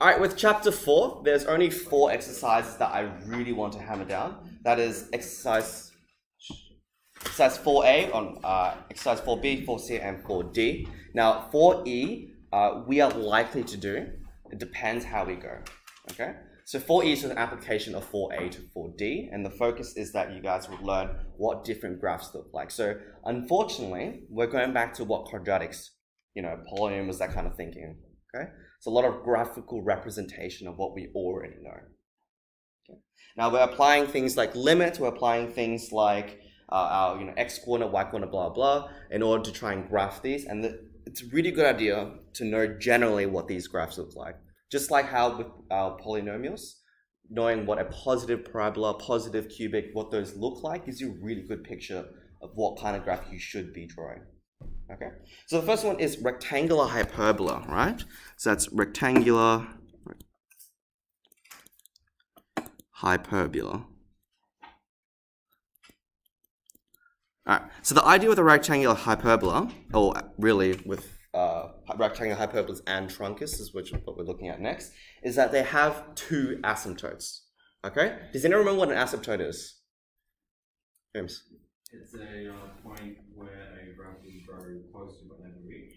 All right, with chapter four, there's only four exercises that I really want to hammer down. That is exercise exercise 4A on uh, exercise 4B, 4C, and 4D. Now, 4E, uh, we are likely to do. It depends how we go. Okay? So 4E is an application of 4A to 4D, and the focus is that you guys would learn what different graphs look like. So unfortunately, we're going back to what quadratics, you know, polynomials, that kind of thinking. Okay? It's a lot of graphical representation of what we already know. Okay? Now we're applying things like limits, we're applying things like uh, our you know x coordinate, y coordinate, blah blah, in order to try and graph these. And the, it's a really good idea to know generally what these graphs look like. Just like how with our polynomials, knowing what a positive parabola, positive cubic, what those look like gives you a really good picture of what kind of graph you should be drawing. Okay, so the first one is rectangular hyperbola, right? So that's rectangular hyperbola. Alright, so the idea with a rectangular hyperbola, or really with uh, rectangular hyperbolas and truncus, is which what we're looking at next, is that they have two asymptotes. Okay? Does anyone remember what an asymptote is? James? It's a uh, point where a graph is very close to but never reach.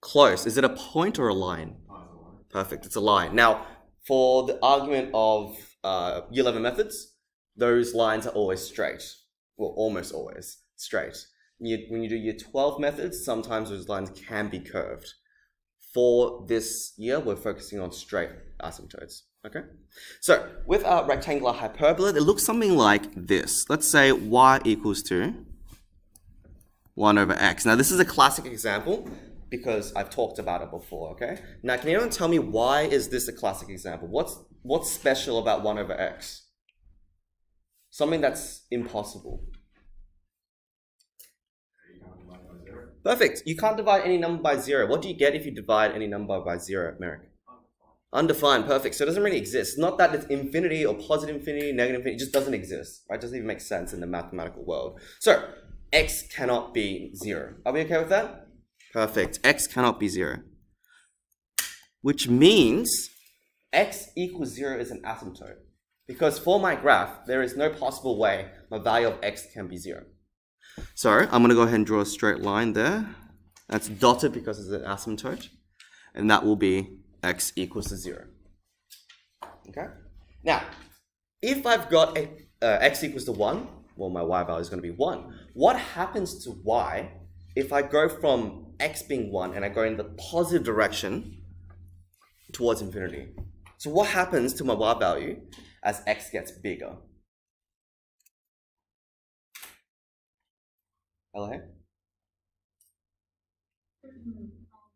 Close. Is it a point or a line? Oh, it's a line. Perfect. It's a line. Now, for the argument of uh, year 11 methods, those lines are always straight. Well, almost always straight. You, when you do year 12 methods, sometimes those lines can be curved. For this year, we're focusing on straight asymptotes. Okay? So, with our rectangular hyperbola, it looks something like this. Let's say y equals to 1 over x. Now, this is a classic example because I've talked about it before, okay? Now, can anyone tell me why is this a classic example? What's, what's special about 1 over x? Something that's impossible. Perfect. You can't divide any number by 0. What do you get if you divide any number by 0, Merrick? Undefined, perfect. So it doesn't really exist. Not that it's infinity or positive infinity, negative infinity, it just doesn't exist. Right? It doesn't even make sense in the mathematical world. So x cannot be zero. Are we okay with that? Perfect. X cannot be zero. Which means x equals zero is an asymptote. Because for my graph, there is no possible way my value of x can be zero. So I'm gonna go ahead and draw a straight line there. That's dotted because it's an asymptote. And that will be x equals to 0. Okay? Now, if I've got a, uh, x equals to 1, well, my y value is going to be 1. What happens to y if I go from x being 1 and I go in the positive direction towards infinity? So what happens to my y value as x gets bigger? Hello?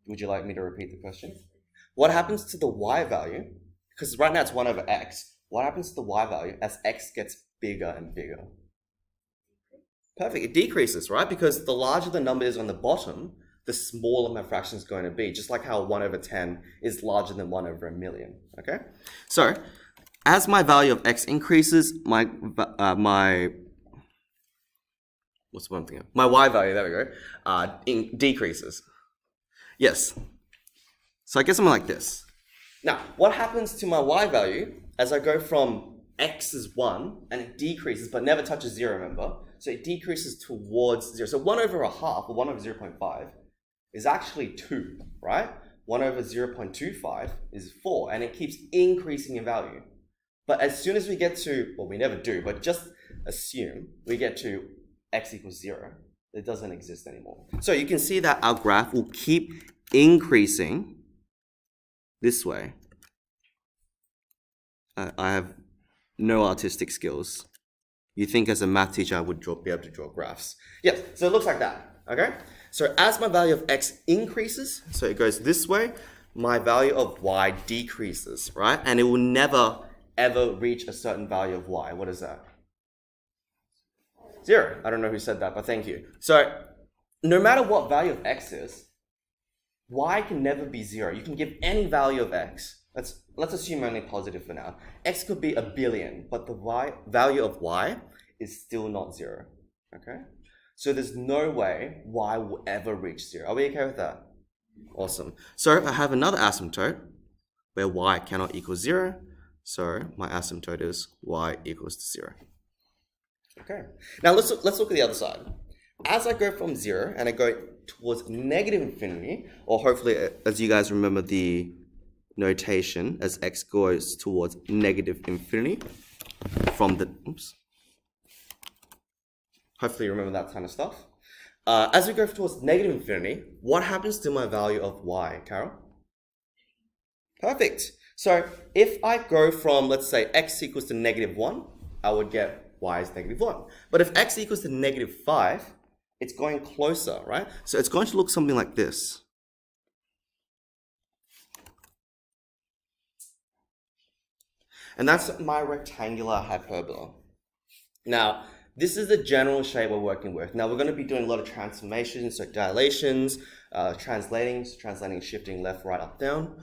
Would you like me to repeat the question? What happens to the y value? Because right now it's 1 over x. What happens to the y value as x gets bigger and bigger? Perfect. It decreases, right? Because the larger the number is on the bottom, the smaller my fraction is going to be. Just like how 1 over 10 is larger than 1 over a million. Okay? So, as my value of x increases, my, uh, my what's the one thing? My y value, there we go, uh, in, decreases. Yes. So I get something like this. Now, what happens to my y value as I go from x is 1 and it decreases but never touches 0, remember? So it decreases towards 0. So 1 over a half, or 1 over 0.5, is actually 2, right? 1 over 0.25 is 4, and it keeps increasing in value. But as soon as we get to, well, we never do, but just assume we get to x equals 0, it doesn't exist anymore. So you can see that our graph will keep increasing this way. I I have no artistic skills. You think as a math teacher I would draw, be able to draw graphs. Yes, so it looks like that, okay? So as my value of x increases, so it goes this way, my value of y decreases, right? And it will never, ever reach a certain value of y. What is that? Zero. I don't know who said that, but thank you. So no matter what value of x is, y can never be zero. You can give any value of x. Let's let's assume only positive for now. x could be a billion, but the y value of y is still not zero. Okay? So there's no way y will ever reach zero. Are we okay with that? Awesome. So I have another asymptote. where y cannot equal 0. So my asymptote is y equals to 0. Okay. Now let's let's look at the other side. As I go from 0 and I go towards negative infinity, or hopefully uh, as you guys remember the notation as x goes towards negative infinity from the, oops, hopefully you remember that kind of stuff. Uh, as we go towards negative infinity, what happens to my value of y, Carol? Perfect. So if I go from, let's say, x equals to negative 1, I would get y is negative 1. But if x equals to negative 5, it's going closer, right? So it's going to look something like this. And that's my rectangular hyperbola. Now, this is the general shape we're working with. Now, we're going to be doing a lot of transformations, so dilations, uh, translating, so translating, shifting left, right, up, down.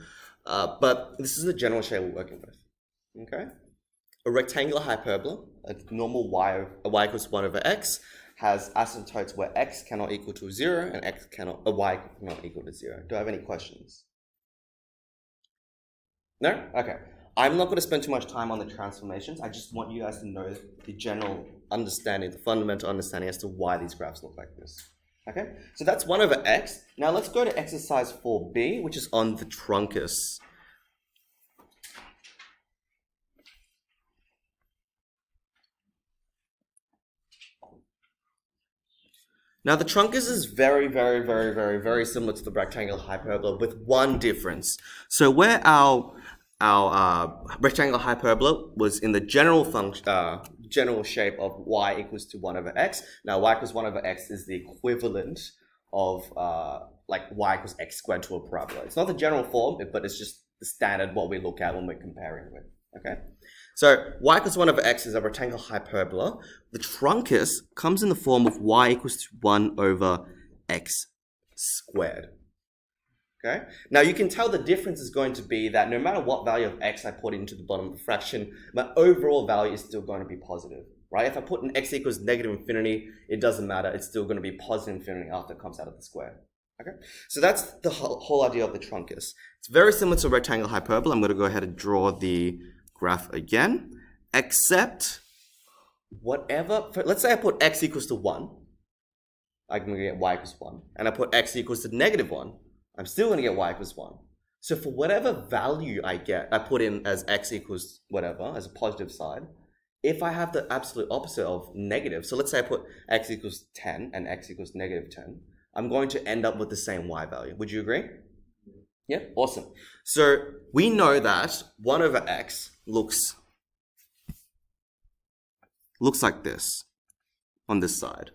Uh, but this is the general shape we're working with. Okay? A rectangular hyperbola, a normal y, equals 1 over x, has asymptotes where x cannot equal to 0 and x cannot, a y cannot equal to 0. Do I have any questions? No? Okay. I'm not going to spend too much time on the transformations. I just want you guys to know the general understanding, the fundamental understanding as to why these graphs look like this. Okay, so that's 1 over x. Now let's go to exercise 4b, which is on the truncus. Now the truncus is very, very, very, very, very similar to the rectangular hyperbola with one difference. So where our our uh, rectangular hyperbola was in the general function, uh, general shape of y equals to 1 over x. Now y equals 1 over x is the equivalent of uh, like y equals x squared to a parabola. It's not the general form, but it's just the standard what we look at when we're comparing with. Okay, so y equals 1 over x is a rectangular hyperbola. The truncus comes in the form of y equals to 1 over x squared. Okay. Now you can tell the difference is going to be that no matter what value of x I put into the bottom of the fraction, my overall value is still going to be positive, right? If I put an x equals negative infinity, it doesn't matter. It's still going to be positive infinity after it comes out of the square. Okay. So that's the whole, whole idea of the truncus. It's very similar to a rectangle hyperbola. I'm going to go ahead and draw the graph again, except whatever, let's say I put x equals to 1. I'm going to get y equals 1. And I put x equals to negative 1 I'm still going to get y equals 1. So for whatever value I get, I put in as x equals whatever, as a positive side, if I have the absolute opposite of negative, so let's say I put x equals 10 and x equals negative 10, I'm going to end up with the same y value. Would you agree? Yeah, awesome. So we know that 1 over x looks looks like this on this side.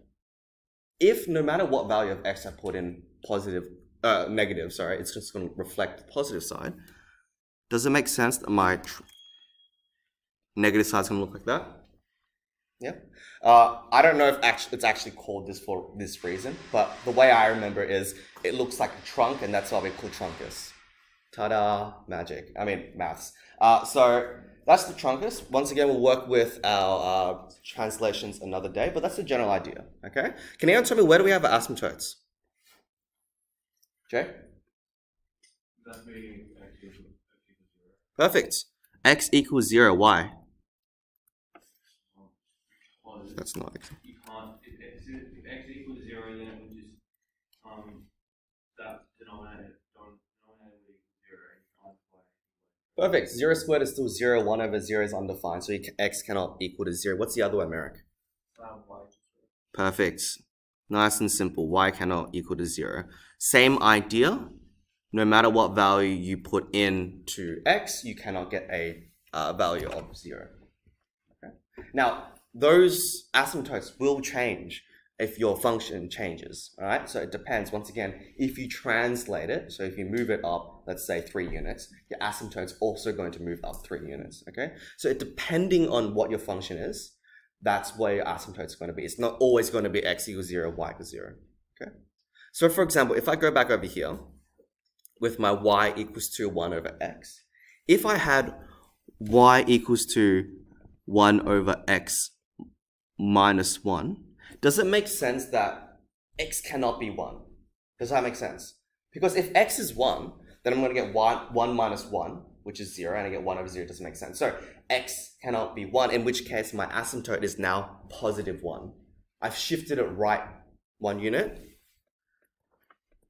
If no matter what value of x I put in positive uh, negative, sorry, it's just going to reflect the positive side. Does it make sense that my negative side is going to look like that? Yeah. Uh, I don't know if actually it's actually called this for this reason, but the way I remember is it looks like a trunk, and that's why we call truncus. Ta-da! Magic. I mean, maths. Uh, so that's the truncus. Once again, we'll work with our uh, translations another day, but that's the general idea. Okay. Can anyone tell me where do we have our asymptotes? Jay? Perfect. X equals zero. Why? That's not x. You can't. If x, if x equals zero, then it would just um that denominator denominator would equal zero. Perfect. Zero squared is still zero. One over zero is undefined, so x cannot equal to zero. What's the other one, Merrick? Perfect. Nice and simple. Y cannot equal to zero. Same idea. No matter what value you put into x, you cannot get a uh, value of zero. Okay? Now, those asymptotes will change if your function changes, all right? So it depends, once again, if you translate it, so if you move it up, let's say three units, your asymptote's also going to move up three units, okay? So it, depending on what your function is, that's where your asymptote is going to be. It's not always going to be x equals zero, y equals zero, okay? So for example, if I go back over here with my y equals to 1 over x, if I had y equals to 1 over x minus 1, does it make sense that x cannot be 1? Does that make sense? Because if x is 1, then I'm going to get y, 1 minus 1, which is 0, and I get 1 over 0 doesn't make sense. So x cannot be 1, in which case my asymptote is now positive 1. I've shifted it right one unit,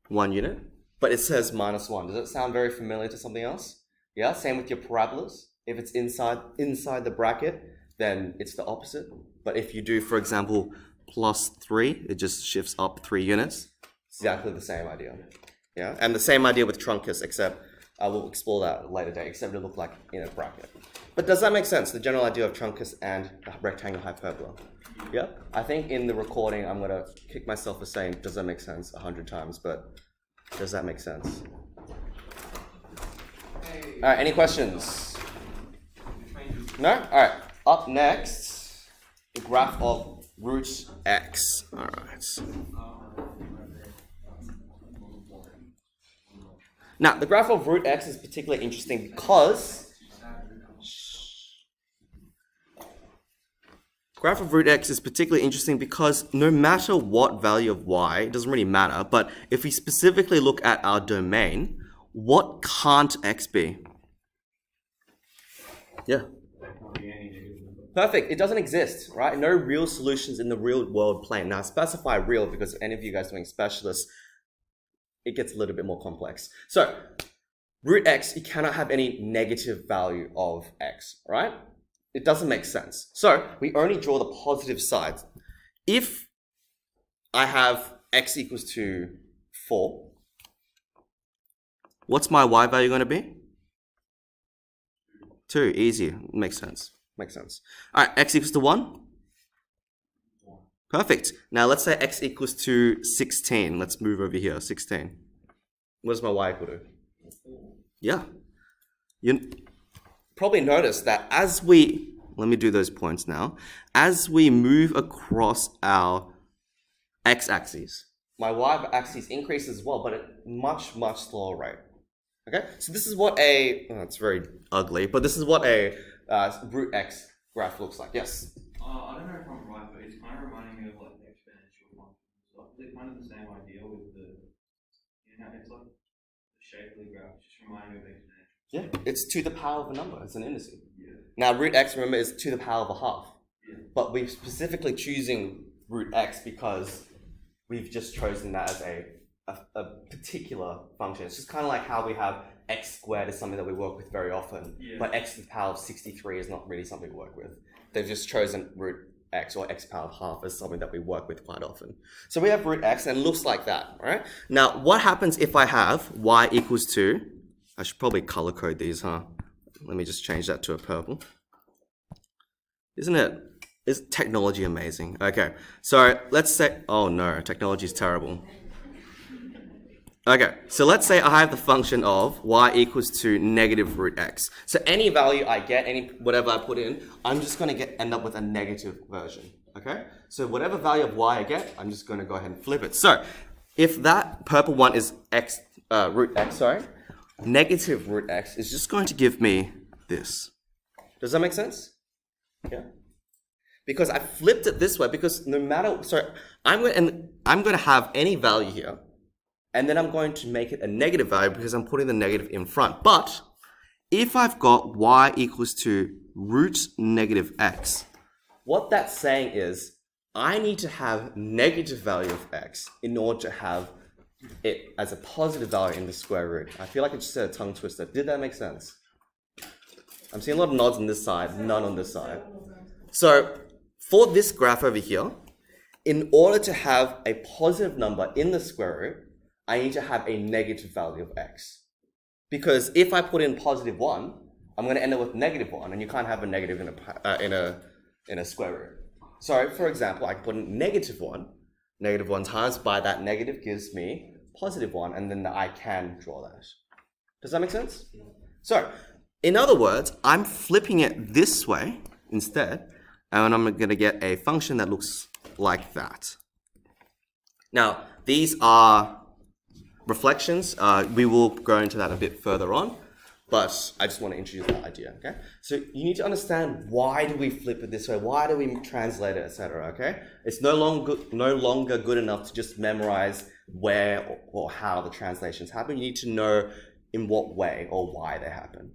one unit, but it says minus 1. Does it sound very familiar to something else? Yeah, same with your parabolas. If it's inside inside the bracket, then it's the opposite. But if you do, for example, plus 3, it just shifts up 3 units. Exactly the same idea. Yeah, and the same idea with truncus, except I will explore that later day, except it'll look like in a bracket. But does that make sense? The general idea of truncus and rectangular hyperbola. Yeah, I think in the recording I'm gonna kick myself for saying does that make sense a hundred times, but does that make sense? All right, any questions? No? All right. Up next, the graph of root x. All right. Um, Now, the graph of root x is particularly interesting because graph of root x is particularly interesting because no matter what value of y, it doesn't really matter, but if we specifically look at our domain, what can't x be? Yeah. Perfect. It doesn't exist, right? No real solutions in the real world plane. Now, specify real because any of you guys doing specialists, it gets a little bit more complex. So, root x, you cannot have any negative value of x, right? It doesn't make sense. So, we only draw the positive side. If I have x equals to 4, what's my y value going to be? 2. Easy. Makes sense. Makes sense. All right, x equals to 1? Perfect. Now let's say x equals to 16. Let's move over here, 16. What does my y equal to? Yeah. You probably notice that as we, let me do those points now, as we move across our x-axis, my y-axis increases as well, but at much, much slower rate. Okay, so this is what a, oh, it's very ugly, but this is what a uh, root x graph looks like. Yes? Uh, I don't know if I'm right, but it's kind of reminding me of like exponential functions. So it's kind of the same idea with the, you know, it's like the shape of the graph, it's just reminding me of exponential. Yeah, it's to the power of a number. It's an indice. Yeah. Now, root x, remember, is to the power of a half. Yeah. But we're specifically choosing root x because we've just chosen that as a, a, a particular function. It's just kind of like how we have x squared is something that we work with very often, Yeah. but x to the power of 63 is not really something we work with. They've just chosen root x or x to the power of half as something that we work with quite often. So we have root x and it looks like that, right? Now, what happens if I have y equals to, I should probably color code these, huh? Let me just change that to a purple. Isn't it? Is technology amazing? Okay, so let's say, oh no, technology is terrible. Okay, so let's say I have the function of y equals to negative root x. So any value I get, any whatever I put in, I'm just going to get end up with a negative version. Okay, so whatever value of y I get, I'm just going to go ahead and flip it. So if that purple one is x uh, root x, sorry, negative root x is just going to give me this. Does that make sense? Yeah. Because I flipped it this way because no matter sorry, I'm going and I'm going to have any value here and then I'm going to make it a negative value because I'm putting the negative in front. But if I've got y equals to root negative x, what that's saying is I need to have negative value of x in order to have it as a positive value in the square root. I feel like I just said a tongue twister. Did that make sense? I'm seeing a lot of nods on this side, none on this side. So for this graph over here, in order to have a positive number in the square root, I need to have a negative value of x. Because if I put in positive 1, I'm going to end up with negative 1, and you can't have a negative in a, uh, in a, in a square root. So, for example, I can put in negative 1. Negative 1 times by that negative gives me positive 1, and then I can draw that. Does that make sense? So, in other words, I'm flipping it this way instead, and I'm going to get a function that looks like that. Now, these are reflections. Uh, we will go into that a bit further on, but I just want to introduce that idea. Okay, so you need to understand why do we flip it this way? Why do we translate it, etc. Okay, it's no longer no longer good enough to just memorize where or, how the translations happen. You need to know in what way or why they happen.